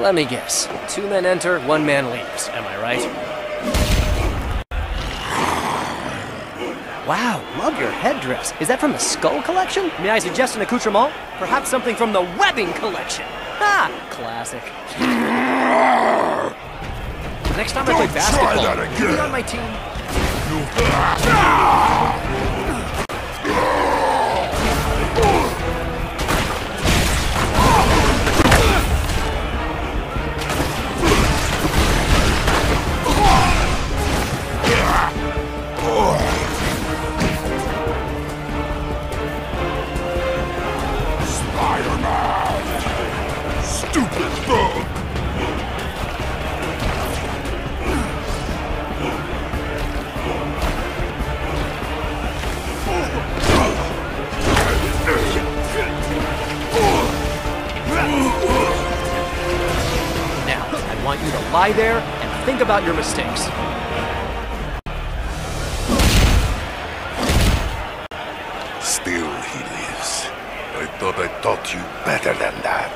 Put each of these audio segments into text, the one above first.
Let me guess. Two men enter, one man leaves. Am I right? Wow, love your headdress. Is that from the Skull Collection? May I suggest an accoutrement? Perhaps something from the Webbing Collection. Ah, Classic. Next time I play Don't try basketball, that you again. on my team? Spider-Man! Lie there and think about your mistakes. Still he lives. I thought I taught you better than that.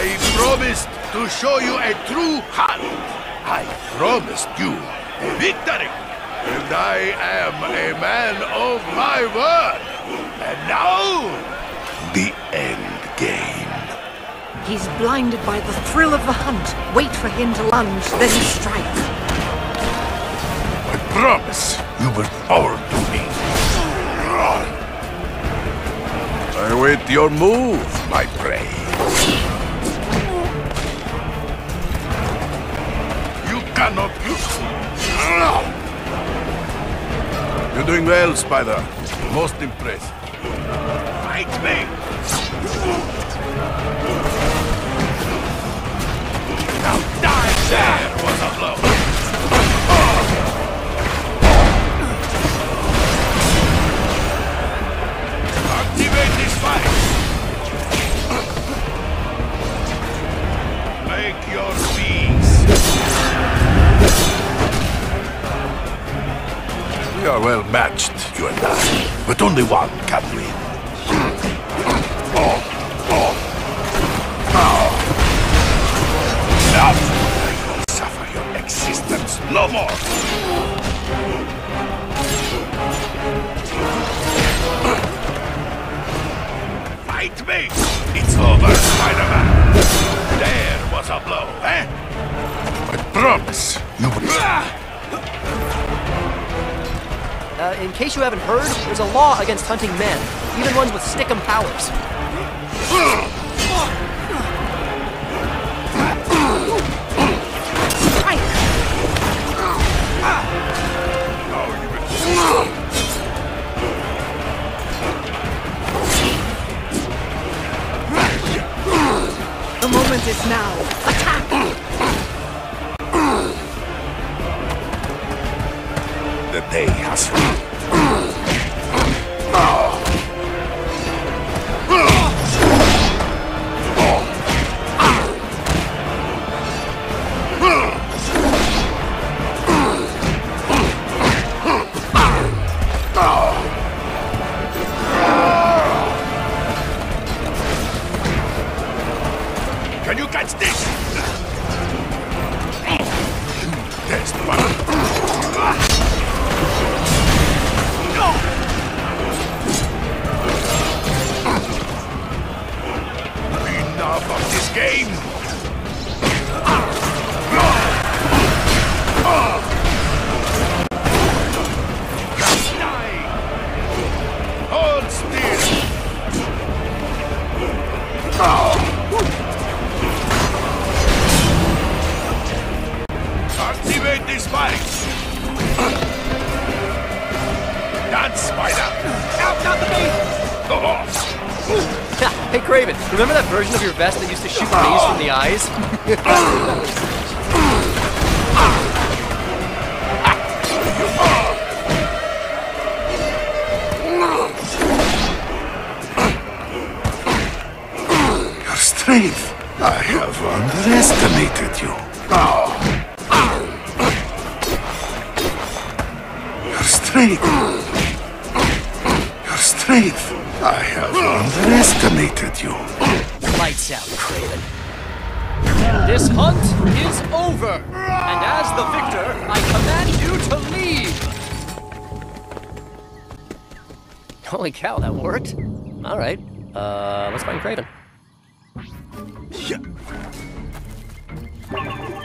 I promised to show you a true hand. I promised you victory. And I am a man of my word. And now, the end. He's blinded by the thrill of the hunt. Wait for him to lunge, then strike. I promise you will fall to me. I await your move, my prey. You cannot use. You're doing well, Spider. Most impressed. Fight me! There was a blow. Activate! Make your peace! We are well matched, you and I. But only one can win. Oh. No more. Fight me! It's over, Spider-Man! There was a blow, eh? I promise will... Uh, in case you haven't heard, there's a law against hunting men, even ones with stickum powers. Moment is now. Hey, Kraven, remember that version of your vest that used to shoot rays from the eyes? Your strength! I have underestimated you. Your strength! Your strength! I have underestimated you. Lights out, Kraven. This hunt is over, and as the victor, I command you to leave. Holy cow, that worked. All right, uh, let's find Kraven. I'm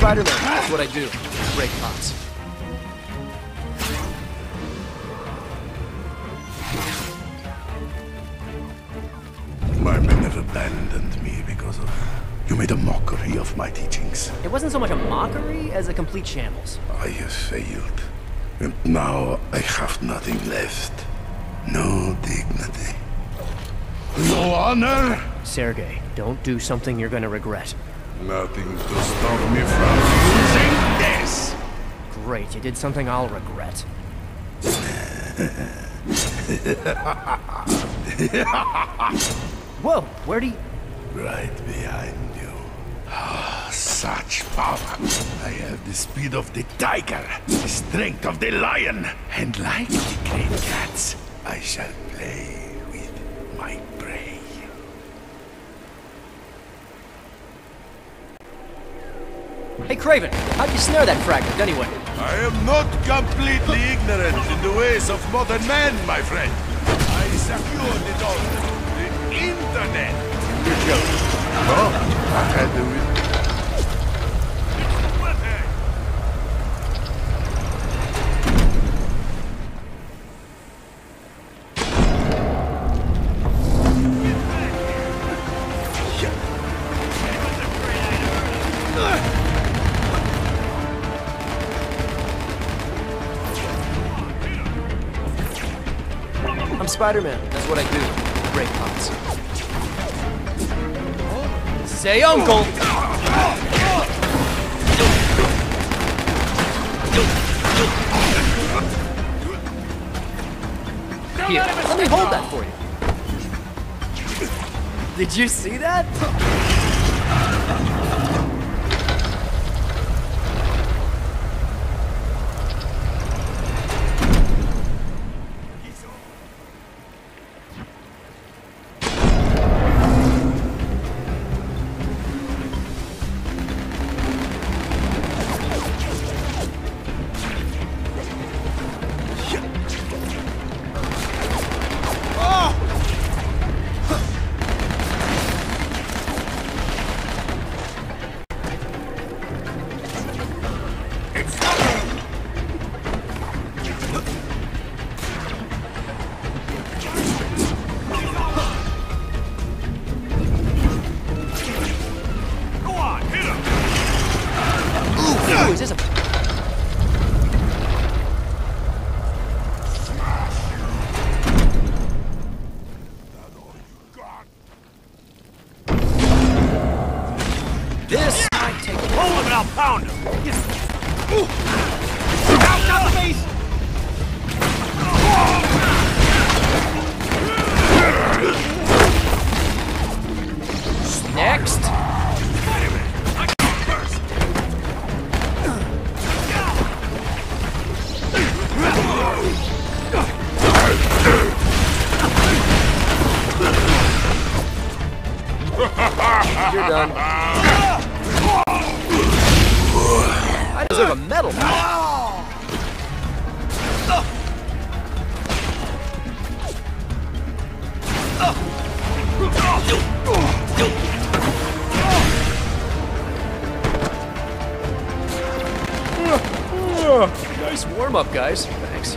Spider-Man. That's what I do. Break pots. My men have abandoned me because of... You made a mockery of my teachings. It wasn't so much a mockery as a complete shambles. I have failed. And now I have nothing left. No dignity. No honor. Sergey, don't do something you're gonna regret. Nothing to stop me from using this. Great, you did something I'll regret. Whoa, where do you... Right behind you. Ah, such power. I have the speed of the tiger, the strength of the lion, and like the great cats, I shall play with my prey. Hey, Kraven, how'd you snare that fragment anyway? I am not completely ignorant in the ways of modern man, my friend. I secured it all. The internet. You joke. No, I had to Spider-Man. That's what I do. Break pots. Say uncle! Here, let me hold that for you. Did you see that? This might take... Hold him and I'll pound him! Out, got the base! Next! You're done. Deserve a medal. Nice warm-up, guys. Thanks.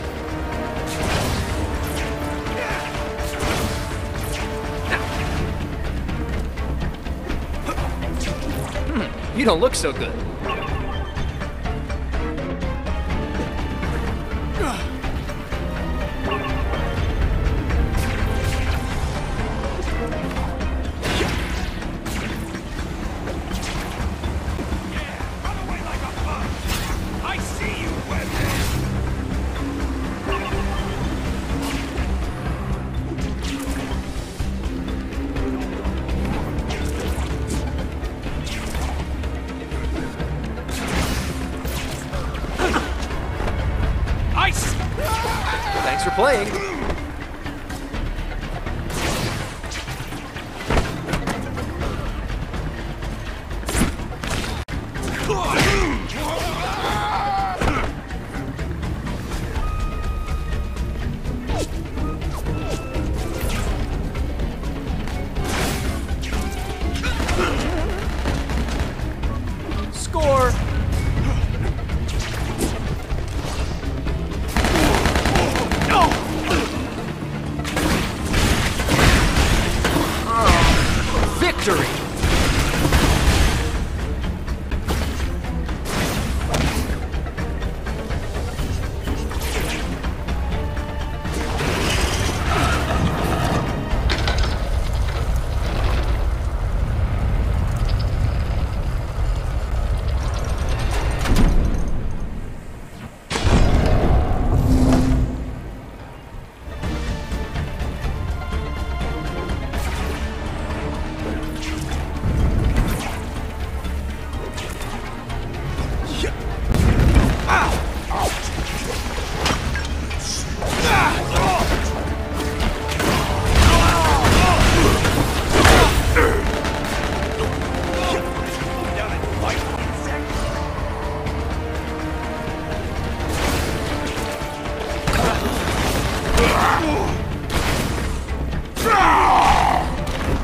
Hmm, You don't look so good. you're playing.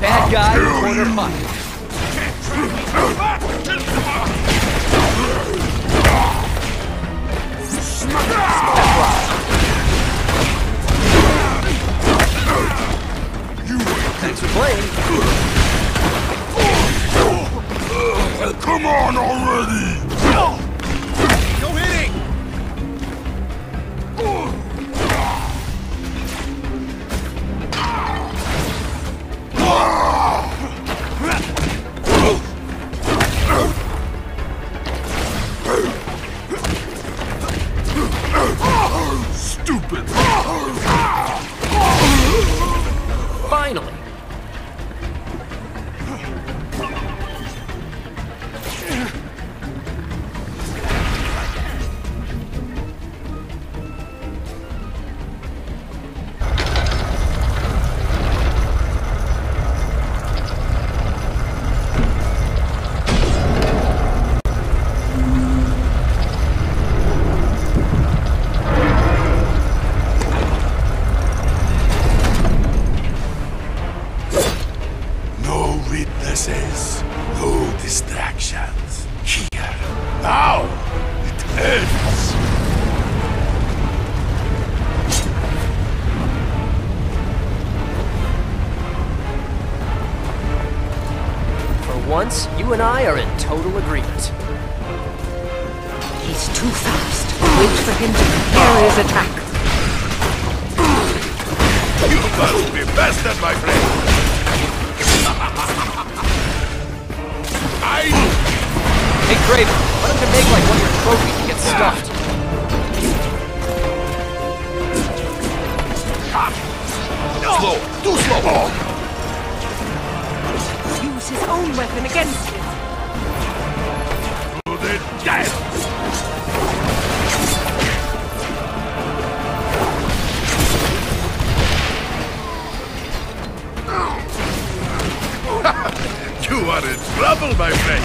Bad guy, corner fight. Thanks for playing. Come on already! Once, you and I are in total agreement. He's too fast. Wait for him to prepare his attack. You must be bested, my friend. I Hey, Kraven, why don't you make like one of your trophies and get stuffed? slow, too slow. Use his own weapon against him. To the death. you are in trouble, my friend.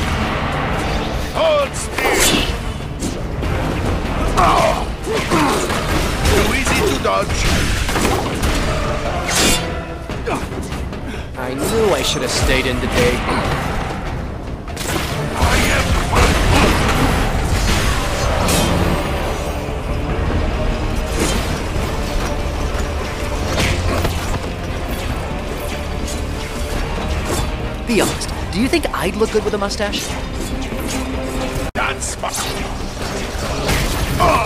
I should have stayed in today. Be honest, do you think I'd look good with a mustache? That's my... Look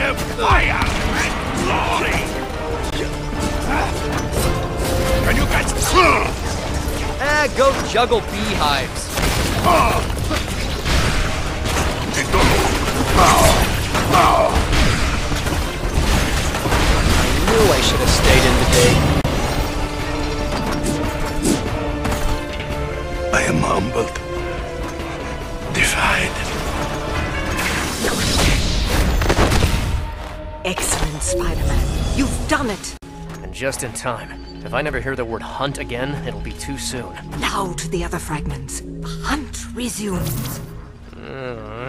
fire and glory! Can you catch... Ah, go juggle beehives. I knew I should have stayed in today. I am humbled. Defied. Excellent, Spider-Man. You've done it. And just in time. If I never hear the word hunt again, it'll be too soon. Now to the other fragments. The hunt resumes. Uh,